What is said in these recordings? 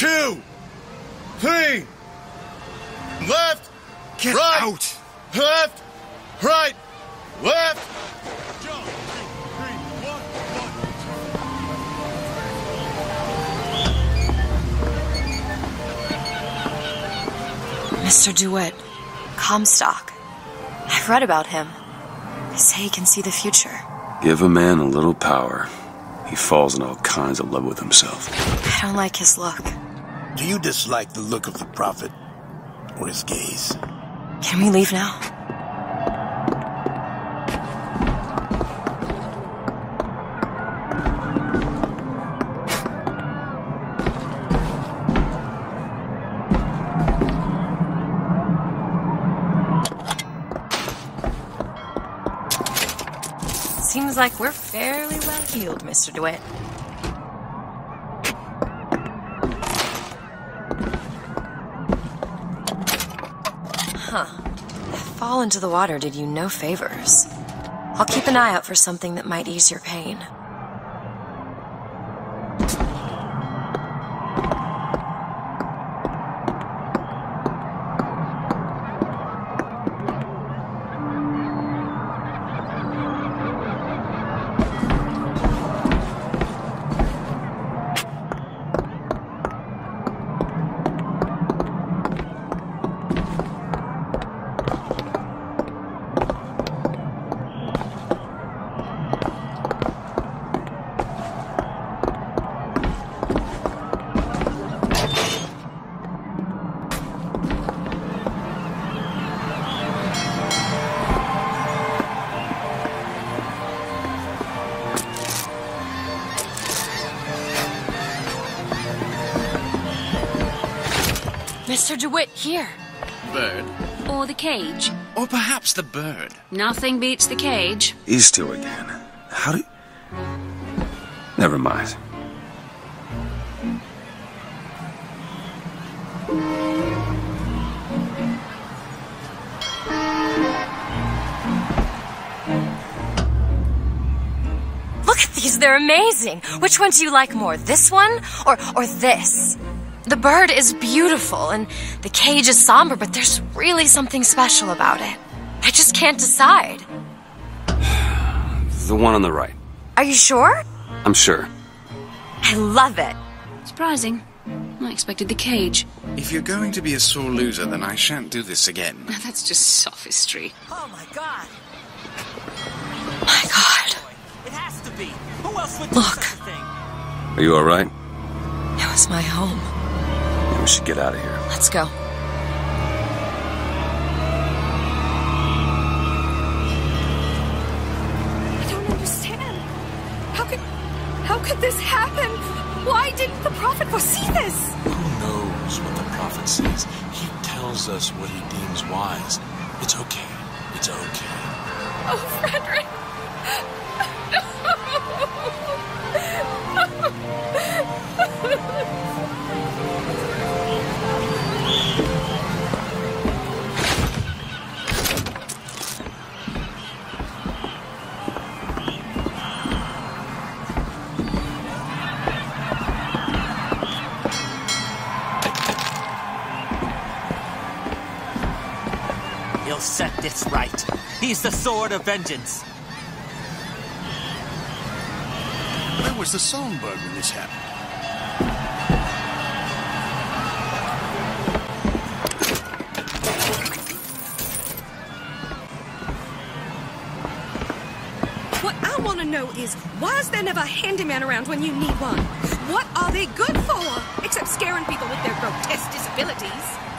two, three. Left, Get right, out! left, right, left. Jump. Three, one, one. Mr. DeWitt, Comstock. I've read about him. They say he can see the future. Give a man a little power. He falls in all kinds of love with himself. I don't like his look. Do you dislike the look of the prophet? Or his gaze? Can we leave now? Seems like we're fairly well healed, Mr. DeWitt. Huh. Fall into the water did you no favors. I'll keep an eye out for something that might ease your pain. Mr. DeWitt, here. Bird. Or the cage. Or perhaps the bird. Nothing beats the cage. These two again. How do. Never mind. Look at these, they're amazing. Which one do you like more, this one or, or this? The bird is beautiful and the cage is somber, but there's really something special about it. I just can't decide. The one on the right. Are you sure? I'm sure. I love it. Surprising. I expected the cage. If you're going to be a sore loser, then I shan't do this again. That's just sophistry. Oh my god! My God. It has to be! Who else would Look. do such a thing? Are you alright? It was my home. We should get out of here. Let's go. I don't understand. How could how could this happen? Why didn't the prophet foresee this? Who knows what the prophet sees? He tells us what he deems wise. It's okay. It's okay. Oh, Frederick. He'll set this right. He's the sword of vengeance. Where was the songbird when this happened? What I want to know is why is there never a handyman around when you need one? What are they good for? Except scaring people with their grotesque disabilities.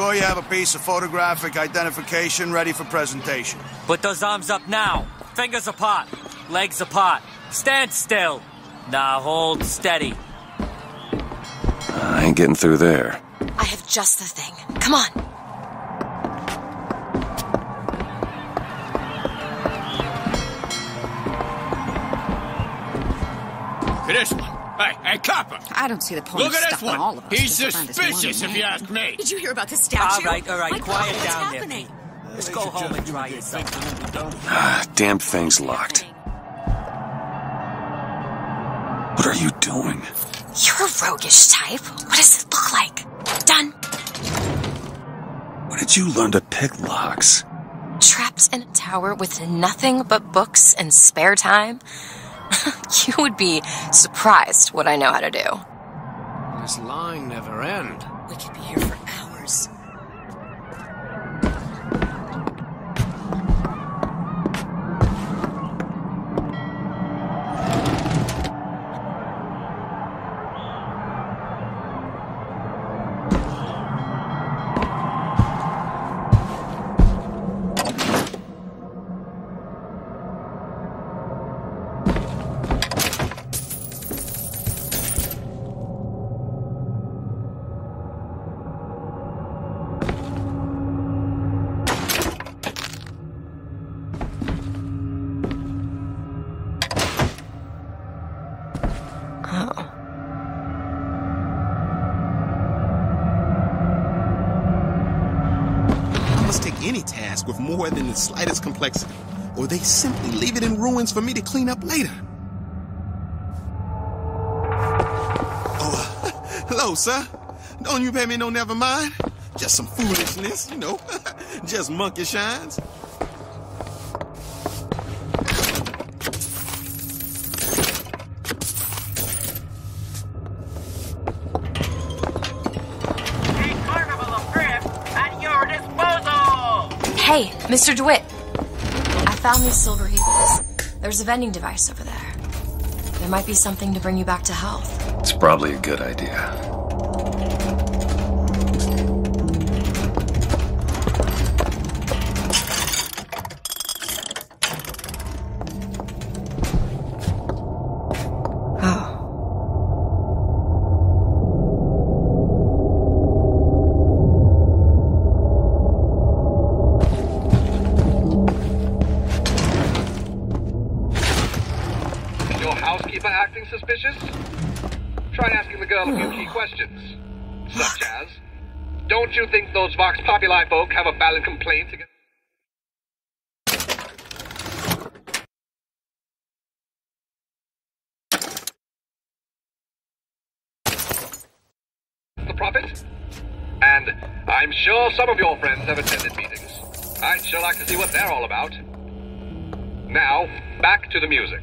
Sure, you have a piece of photographic identification ready for presentation. Put those arms up now. Fingers apart, legs apart. Stand still. Now hold steady. I ain't getting through there. I have just the thing. Come on. Finish Hey, hey, copper. I don't see the point Look at this one. all of us. He's just to find this one suspicious, if you ask me. Did you hear about the statue? All right, all right, My quiet God, what's down there. happening? Let's go home and dry yourself. Ah, damn thing's locked. What are you doing? You're a roguish type. What does it look like? Done. When did you learn to pick locks? Trapped in a tower with nothing but books and spare time? you would be surprised what I know how to do. This line never ends. We could be here for I must take any task with more than the slightest complexity, or they simply leave it in ruins for me to clean up later. Oh, uh, hello, sir. Don't you pay me no never mind? Just some foolishness, you know. Just monkey shines. Hey, Mr. DeWitt. I found these silver eagles. There's a vending device over there. There might be something to bring you back to health. It's probably a good idea. Your housekeeper acting suspicious? Try asking the girl a few key questions. Such as, don't you think those Vox Populi folk have a valid complaint against... The Prophet? And I'm sure some of your friends have attended meetings. I'd sure like to see what they're all about. Now, back to the music.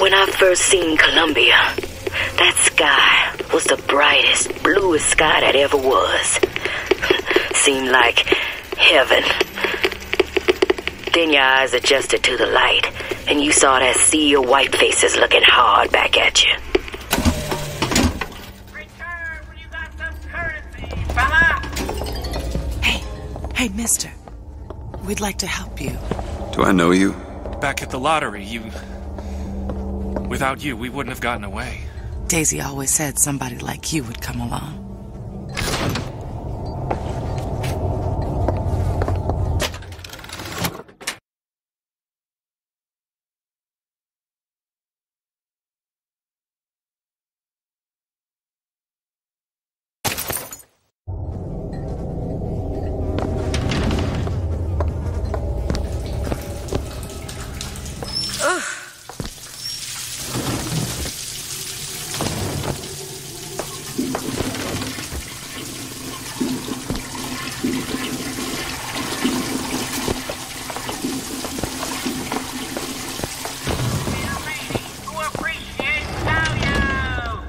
When I first seen Columbia, that sky was the brightest, bluest sky that ever was. Seemed like heaven. Then your eyes adjusted to the light, and you saw that sea of white faces looking hard back at you. Hey, hey, mister. We'd like to help you. Do I know you? Back at the lottery, you. Without you, we wouldn't have gotten away. Daisy always said somebody like you would come along.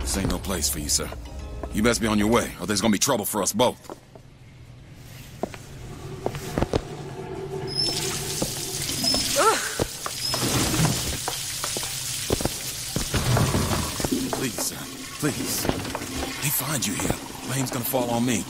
This ain't no place for you, sir. You best be on your way, or there's gonna be trouble for us both. Please, sir. Please. They find you here. Blame's gonna fall on me.